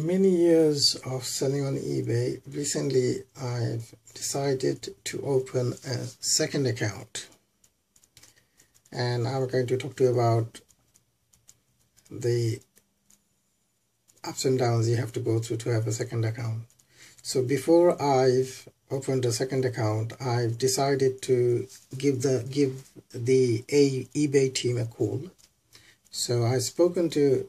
many years of selling on eBay, recently I've decided to open a second account. And I'm going to talk to you about the ups and downs you have to go through to have a second account. So before I've opened a second account, I've decided to give the give the eBay team a call. So I've spoken to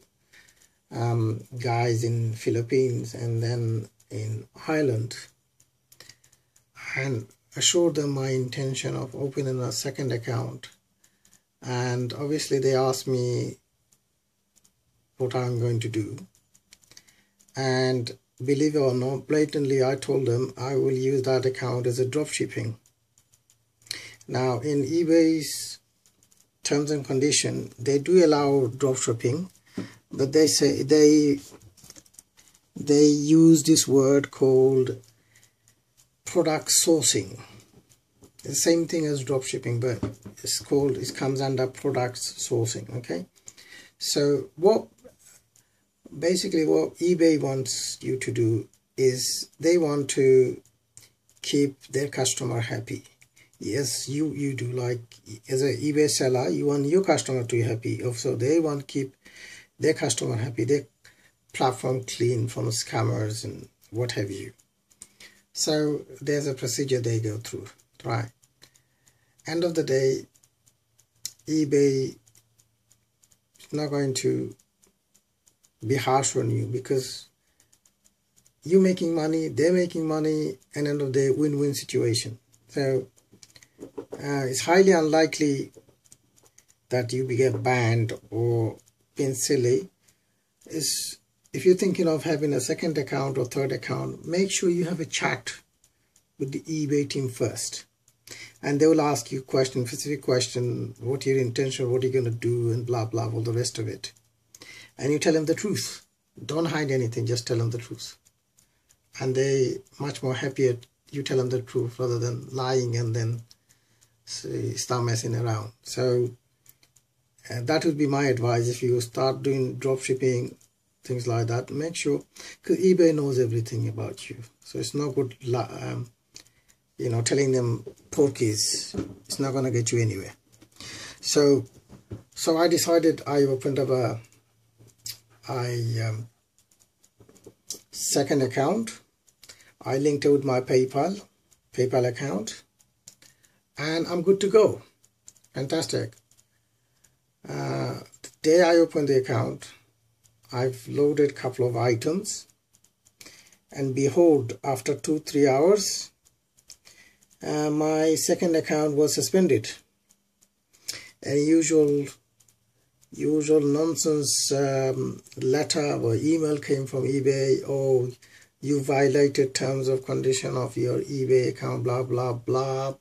um, guys in Philippines and then in Ireland. And assured them my intention of opening a second account. And obviously they asked me what I'm going to do. And believe it or not blatantly I told them I will use that account as a drop shipping now in eBay's terms and condition they do allow drop shipping but they say they they use this word called product sourcing. The same thing as drop shipping but it's called it comes under product sourcing okay? So what basically what ebay wants you to do is they want to keep their customer happy. Yes you you do like as an ebay seller you want your customer to be happy. Also they want keep their customer happy, their platform clean from scammers and what have you. So there's a procedure they go through, right? End of the day, eBay is not going to be harsh on you because you making money, they're making money, and end of the day, win-win situation. So uh, it's highly unlikely that you get banned or being silly is if you're thinking of having a second account or third account, make sure you have a chat with the eBay team first. And they will ask you question, specific question, what your intention, what you're you going to do, and blah, blah, all the rest of it. And you tell them the truth. Don't hide anything, just tell them the truth. And they much more happier you tell them the truth rather than lying and then start messing around. So and that would be my advice. If you start doing drop shipping things like that make sure because ebay knows everything about you. So it's not good um, you know telling them porkies. It's not going to get you anywhere. So so i decided i opened up a i um, second account. I linked it with my paypal paypal account and i'm good to go. Fantastic uh, the day I opened the account, I've loaded a couple of items and behold, after two, three hours, uh, my second account was suspended. A usual usual nonsense um, letter or email came from eBay, oh, you violated terms of condition of your eBay account, blah, blah, blah.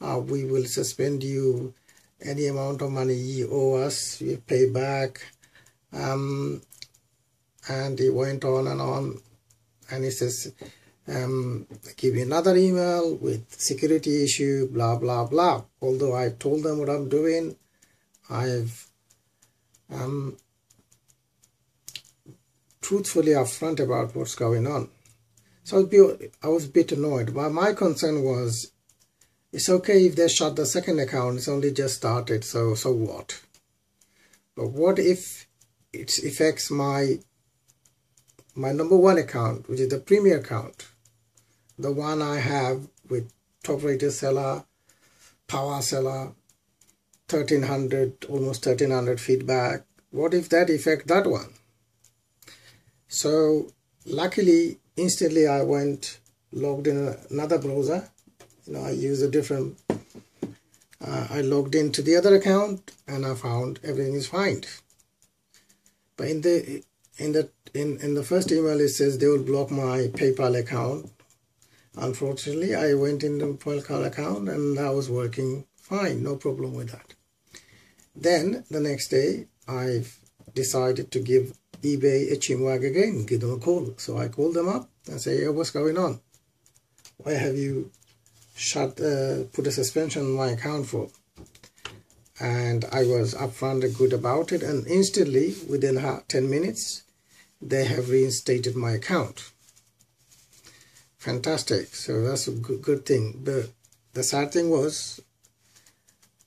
Uh, we will suspend you any amount of money you owe us, we pay back. Um, and he went on and on. And he says, um, give you another email with security issue, blah, blah, blah. Although I told them what I'm doing, I've um, truthfully upfront about what's going on. So I was a bit annoyed. But my concern was it's okay if they shut the second account, it's only just started, so so what? But what if it affects my my number one account, which is the premier account, the one I have with top rated seller, power seller, 1300, almost 1300 feedback. What if that affect that one? So luckily, instantly I went logged in another browser you know I use a different uh, I logged into the other account and I found everything is fine. But in the in the in, in the first email it says they will block my PayPal account. Unfortunately I went into PayPal account and that was working fine. No problem with that. Then the next day I've decided to give eBay a chinwag again. Give them a call. So I called them up and say hey, what's going on? Why have you shut uh, put a suspension on my account for. And I was upfront and good about it and instantly within 10 minutes they have reinstated my account. Fantastic. So that's a good, good thing. But the sad thing was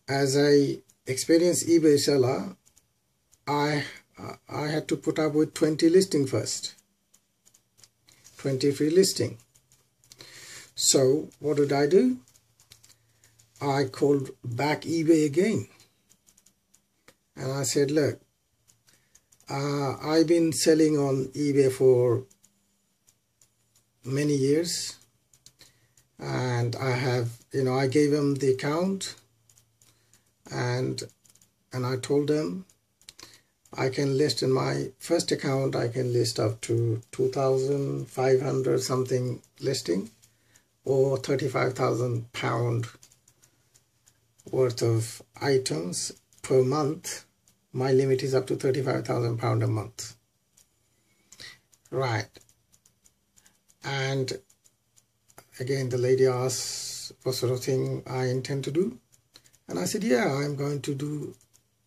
as I experienced eBay seller I I had to put up with 20 listing first. 20 free listing so what did I do? I called back eBay again. And I said look uh, I've been selling on eBay for many years and I have you know I gave them the account and and I told them I can list in my first account I can list up to 2,500 something listing or 35,000 pound worth of items per month. My limit is up to 35,000 pound a month. Right. And again the lady asked what sort of thing I intend to do? And I said yeah I'm going to do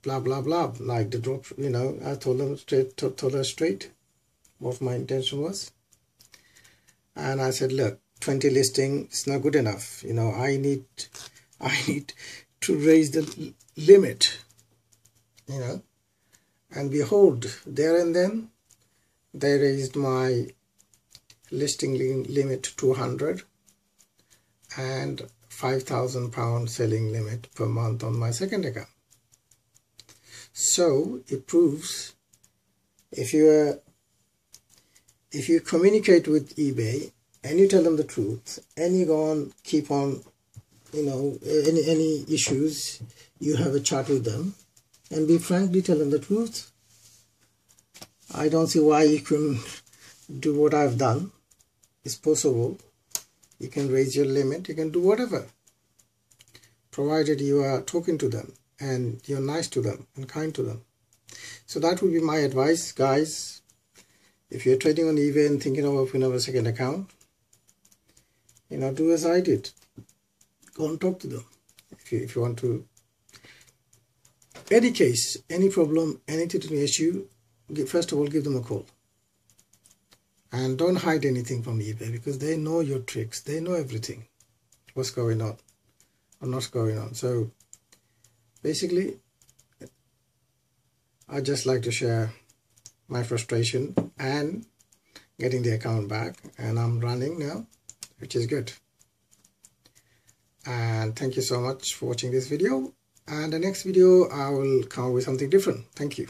blah blah blah like the drop you know I told them straight told her straight what my intention was. And I said look 20 listing is not good enough you know I need I need to raise the limit you know. And behold there and then they raised my listing limit to 200 and 5000 pound selling limit per month on my second account. So it proves if you uh, if you communicate with ebay and you tell them the truth and you go on keep on you know any any issues you have a chat with them and be frankly tell them the truth. I don't see why you couldn't do what i've done. It's possible. You can raise your limit you can do whatever provided you are talking to them and you're nice to them and kind to them. So that would be my advice guys. If you're trading on ebay and thinking of opening up a second account you know do as i did. Go and talk to them. If you, if you want to. Any case any problem any issue first of all give them a call. And don't hide anything from eBay because they know your tricks. They know everything. What's going on? Or not going on. So basically, I just like to share my frustration and getting the account back. And I'm running now which is good. And thank you so much for watching this video. And the next video I will come up with something different. Thank you